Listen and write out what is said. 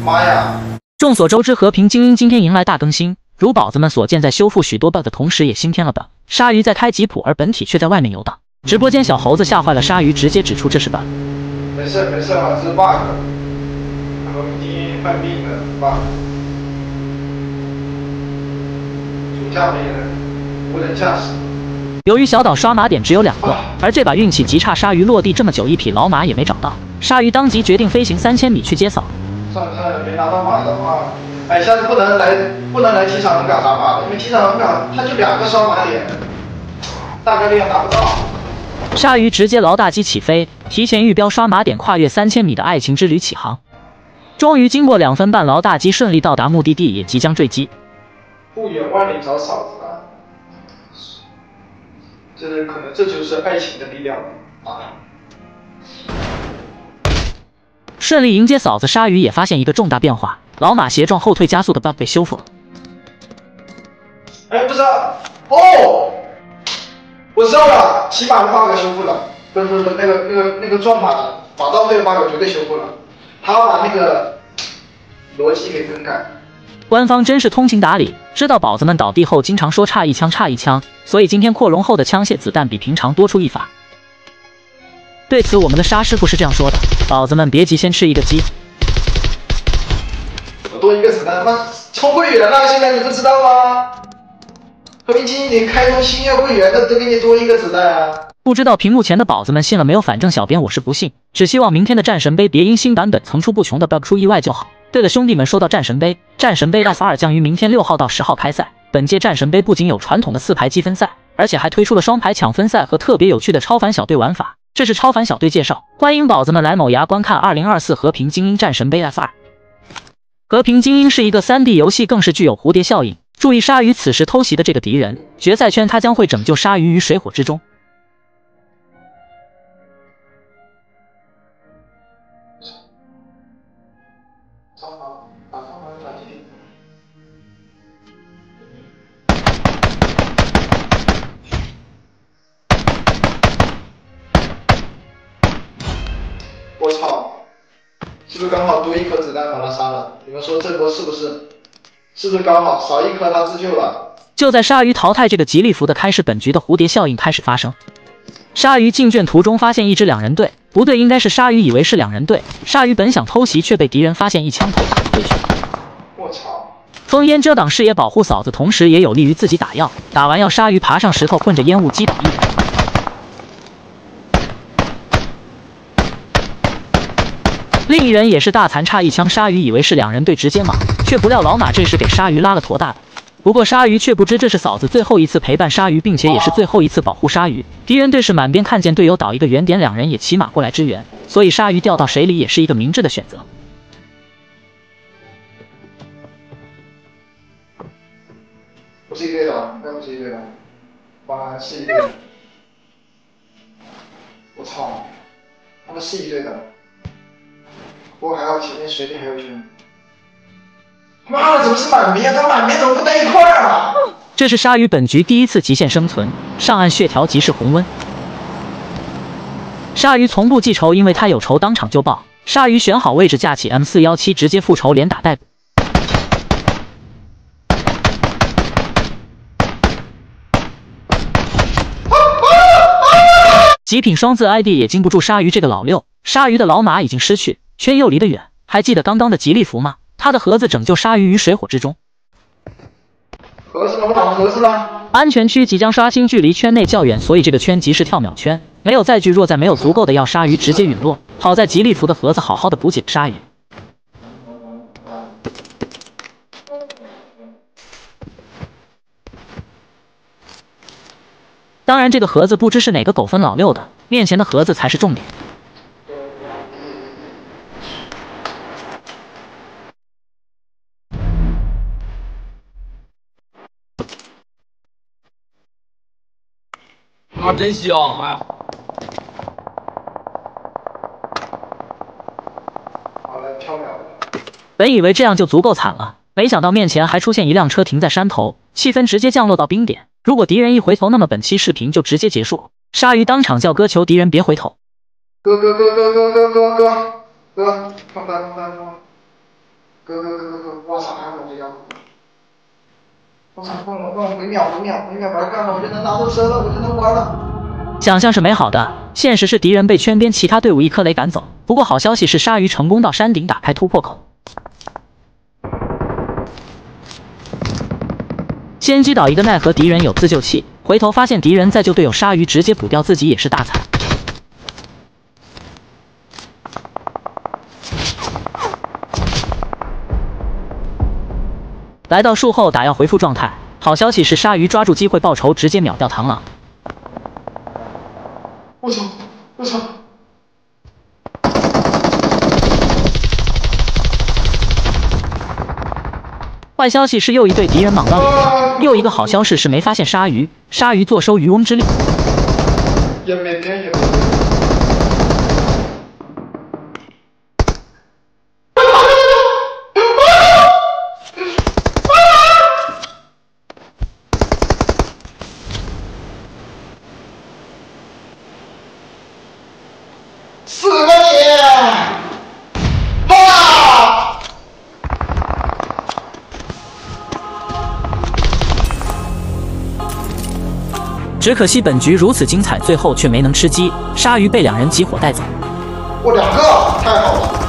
妈呀！众所周知，和平精英今天迎来大更新，如宝子们所见，在修复许多 bug 的同时，也新添了 bug。鲨鱼在开吉普，而本体却在外面游荡。直播间小猴子吓坏了鲨鱼，直接指出这是 bug。没事没事是 bug。和平精英犯病了，bug。主驾没人，无人驾驶。由于小岛刷码点只有两个，而这把运气极差，鲨鱼落地这么久，一匹老马也没找到。鲨鱼当即决定飞行三千米去接扫。算了算了，没拿到码的话，哎，下次不能来，不能来机场门岗拿马了，因为机场门岗它就两个刷码点，大概率拿不到。鲨鱼直接劳大机起飞，提前预标刷码点，跨越三千米的爱情之旅起航。终于经过两分半，劳大机顺利到达目的地，也即将坠机。不远万里找嫂子啊！这可能这就是爱情的力量啊！顺利迎接嫂子，鲨鱼也发现一个重大变化：老马斜撞后退加速的 bug 被修复了。哎，不是哦，我知道了，骑马的 bug 修复了，不是不是那个那个那个撞马马道费的 bug 绝对修复了，他要把那个逻辑给更改。官方真是通情达理，知道宝子们倒地后经常说差一枪差一枪，所以今天扩容后的枪械子弹比平常多出一发。对此，我们的沙师傅是这样说的：“宝子们别急，先吃一个鸡。多一个子弹，妈充会员了，现在你不知道吗？和平精英你开通星月会员的都给你多一个子弹啊！不知道屏幕前的宝子们信了没有？反正小编我是不信，只希望明天的战神杯别因新版本层出不穷的 bug 出意外就好。对了，兄弟们，说到战神杯，战神杯 S 二将于明天六号到十号开赛。本届战神杯不仅有传统的四排积分赛，而且还推出了双排抢分赛和特别有趣的超凡小队玩法。”这是超凡小队介绍，欢迎宝子们来某牙观看二零二四和平精英战神杯 F 二。和平精英是一个三 D 游戏，更是具有蝴蝶效应。注意鲨鱼此时偷袭的这个敌人，决赛圈他将会拯救鲨鱼于水火之中。我操，是不是刚好多一颗子弹把他杀了？你们说这波是不是？是不是刚好少一颗他自救了？就在鲨鱼淘汰这个吉利服的开始，本局的蝴蝶效应开始发生。鲨鱼进圈途中发现一支两人队，不对，应该是鲨鱼以为是两人队。鲨鱼本想偷袭，却被敌人发现，一枪头打了回去。我操！烽烟遮挡视野，保护嫂子，同时也有利于自己打药。打完药，鲨鱼爬上石头，混着烟雾击倒一人。另一人也是大残，差一枪。鲨鱼以为是两人队，直接莽，却不料老马这时给鲨鱼拉了坨大的。不过鲨鱼却不知这是嫂子最后一次陪伴鲨鱼，并且也是最后一次保护鲨鱼。敌人队是满边看见队友倒一个原点，两人也骑马过来支援，所以鲨鱼掉到水里也是一个明智的选择。不是一队的，该不是一队的，哇，是一队。我操，他们是一队的。不过还好前面水里还有人。妈的，怎么是满编？他满编怎么不在一块儿啊？这是鲨鱼本局第一次极限生存，上岸血条即是红温。鲨鱼从不记仇，因为他有仇当场就报。鲨鱼选好位置，架起 M 四幺七，直接复仇，连打带补。极品双字 ID 也经不住鲨鱼这个老六。鲨鱼的老马已经失去。圈又离得远，还记得刚刚的吉利服吗？他的盒子拯救鲨鱼于水火之中。盒子我打盒子了。安全区即将刷新，距离圈内较远，所以这个圈即是跳秒圈。没有载具，若再没有足够的药，鲨鱼直接陨落。好在吉利服的盒子好好的补给鲨鱼。当然，这个盒子不知是哪个狗分老六的，面前的盒子才是重点。啊，真香！哎。本以为这样就足够惨了，没想到面前还出现一辆车停在山头，气氛直接降落到冰点。如果敌人一回头，那么本期视频就直接结束。鲨鱼当场叫哥，求敌人别回头。哥哥哥哥哥哥哥哥哥！哥哥哥哥哥，我操，还有这样！我操，够了够了，每秒每秒每秒把它干了，我就能拿到车了，我就能玩了。想象是美好的，现实是敌人被圈边，其他队伍一颗雷赶走。不过好消息是，鲨鱼成功到山顶打开突破口。先击倒一个奈何敌人有自救器，回头发现敌人在救队友，鲨鱼直接补掉自己也是大惨。来到树后打药回复状态，好消息是鲨鱼抓住机会报仇，直接秒掉螳螂。我操！我操！坏消息是又一队敌人莽到脸，又一个好消息是没发现鲨鱼，鲨鱼坐收渔翁之利。也没只可惜本局如此精彩，最后却没能吃鸡，鲨鱼被两人集火带走。我两个，太好了！